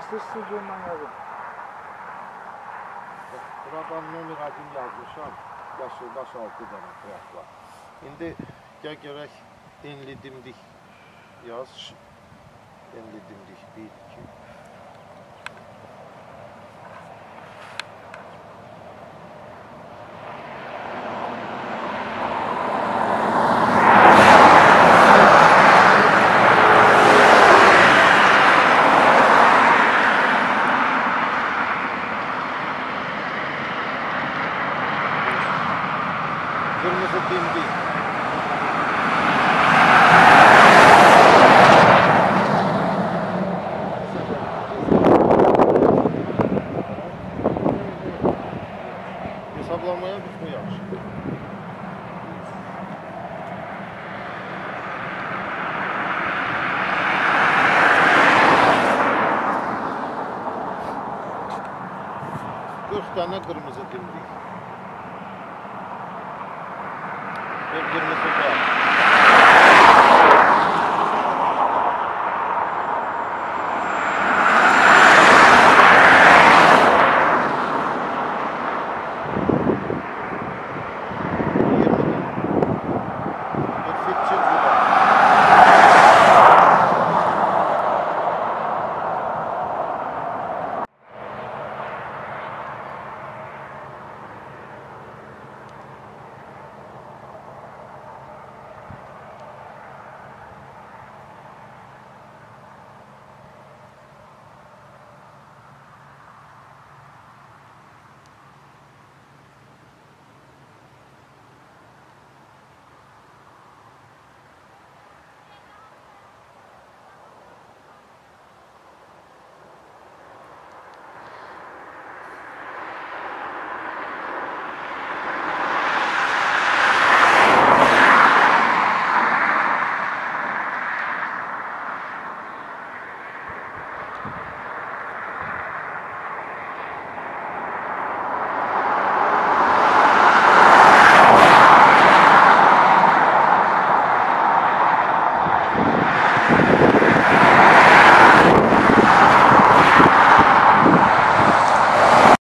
sessizliğinden yazın. Buradan nomer adım yazmışam. Yaşıldaş 6 dənə var. İndi gəl görək enli dimdik yaz. Enli dimdik 1 2 Kırmızı dimdik. Hesablamaya biz bu yaxşı. Dört tane kırmızı dimdik. Good, good